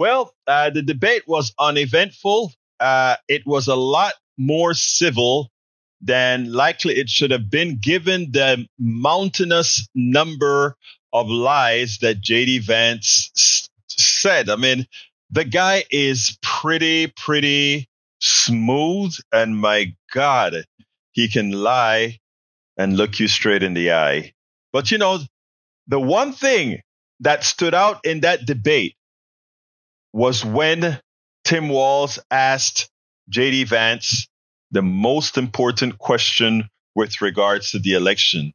Well, uh, the debate was uneventful. Uh, it was a lot more civil than likely it should have been given the mountainous number of lies that JD Vance s- said. I mean, the guy is pretty, pretty smooth. And my God, he can lie and look you straight in the eye. But you know, the one thing that stood out in that debate was when Tim Walz asked JD Vance the most important question with regards to the election.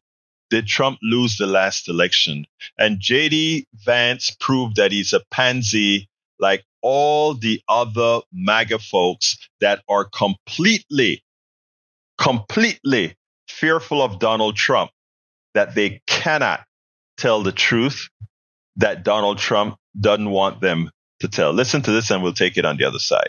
Did Trump lose the last election? And JD Vance proved that he's a pansy like all the other MAGA folks that are completely, completely fearful of Donald Trump, that they cannot tell the truth that Donald Trump doesn't want them to tell. Listen to this and we'll take it on the other side.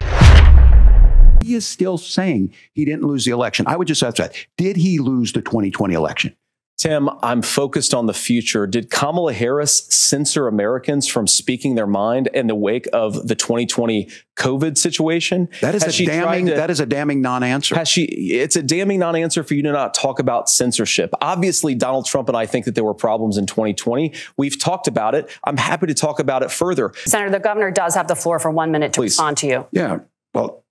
He is still saying he didn't lose the election. I would just ask that. Did he lose the 2020 election? Tim, I'm focused on the future. Did Kamala Harris censor Americans from speaking their mind in the wake of the 2020 COVID situation? That is Has a damning. to, that is a damning non-answer. Has she? It's a damning non-answer for you to not talk about censorship. Obviously, Donald Trump and I think that there were problems in 2020. We've talked about it. I'm happy to talk about it further. Senator, the governor does have the floor for one minute to Please. respond to you. Yeah. Well,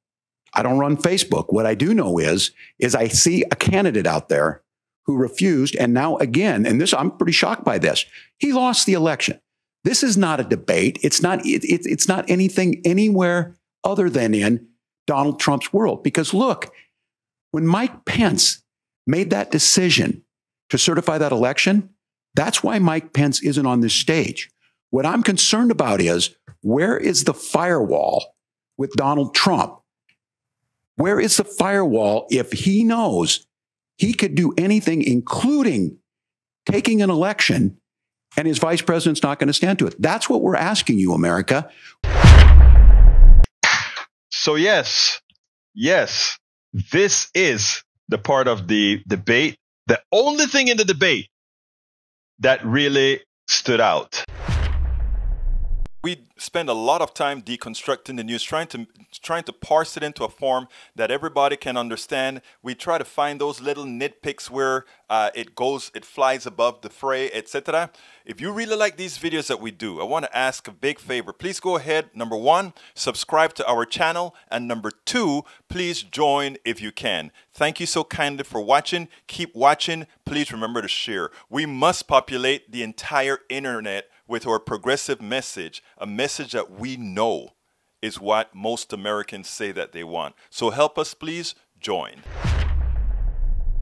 I don't run Facebook. What I do know is, is I see a candidate out there who refused, and now again, and this I'm pretty shocked by this. He lost the election. This is not a debate. It's not. It, it, it's not anything anywhere other than in Donald Trump's world. Because look, when Mike Pence made that decision to certify that election, that's why Mike Pence isn't on this stage. What I'm concerned about is where is the firewall with Donald Trump? Where is the firewall if he knows he could do anything, including taking an election, and his vice president's not going to stand to it? That's what we're asking you, America. So, yes, yes, this is the part of the debate. The only thing in the debate that really stood out. we spend a lot of time deconstructing the news, trying to trying to parse it into a form that everybody can understand. We try to find those little nitpicks where uh, it goes, it flies above the fray, etc. If you really like these videos that we do, I want to ask a big favor. Please go ahead. Number one, subscribe to our channel, and number two, please join if you can. Thank you so kindly for watching. Keep watching. Please remember to share. We must populate the entire internet with our progressive message, a message that we know is what most Americans say that they want. So help us, please join.